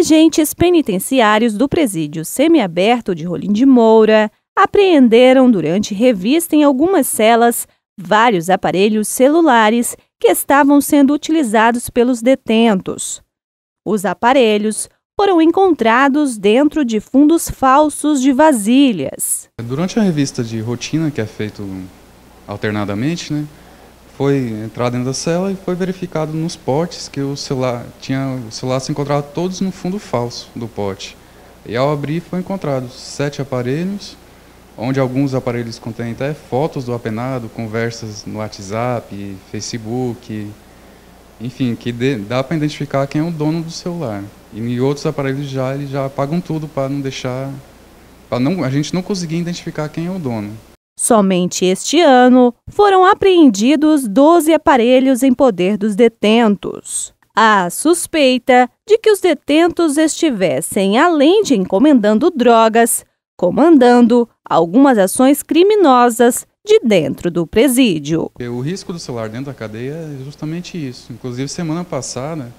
Agentes penitenciários do presídio semiaberto de Rolim de Moura apreenderam durante revista em algumas celas vários aparelhos celulares que estavam sendo utilizados pelos detentos. Os aparelhos foram encontrados dentro de fundos falsos de vasilhas. Durante a revista de rotina, que é feito alternadamente, né, foi entrar dentro da cela e foi verificado nos potes que o celular tinha o celular se encontrava todos no fundo falso do pote. E ao abrir foi encontrado sete aparelhos, onde alguns aparelhos contêm até fotos do apenado, conversas no WhatsApp, Facebook, enfim, que dá para identificar quem é o dono do celular. E em outros aparelhos já eles já apagam tudo para não deixar para não a gente não conseguir identificar quem é o dono. Somente este ano foram apreendidos 12 aparelhos em poder dos detentos. Há suspeita de que os detentos estivessem, além de encomendando drogas, comandando algumas ações criminosas de dentro do presídio. O risco do celular dentro da cadeia é justamente isso. Inclusive, semana passada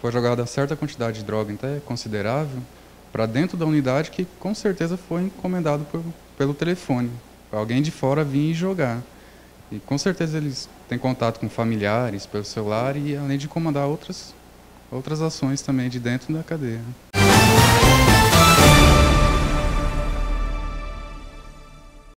foi jogada certa quantidade de droga, até considerável, para dentro da unidade que com certeza foi encomendado por, pelo telefone alguém de fora vir e jogar. E com certeza eles têm contato com familiares pelo celular e além de comandar outras, outras ações também de dentro da cadeia.